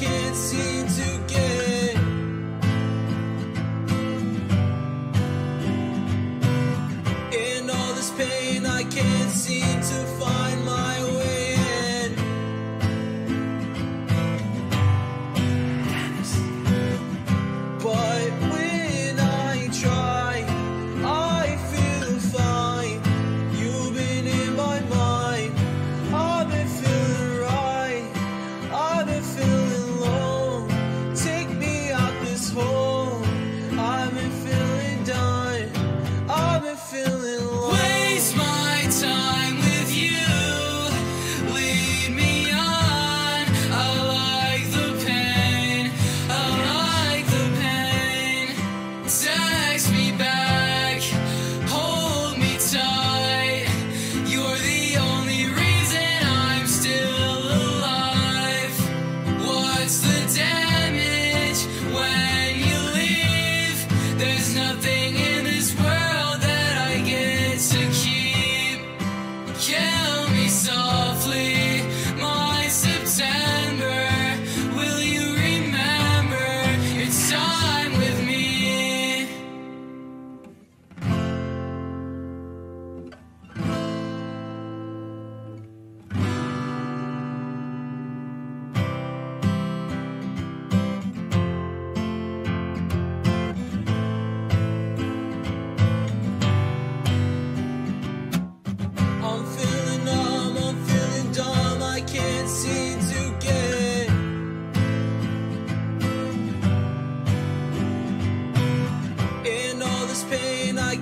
can't seem to get. In all this pain, I can't seem to find my way in. But when I try, I feel fine. You've been in my mind. I've been feeling right. I've been feeling.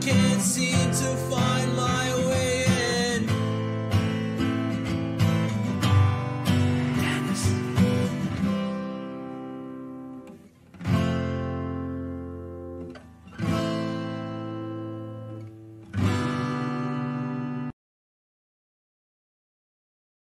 can't seem to find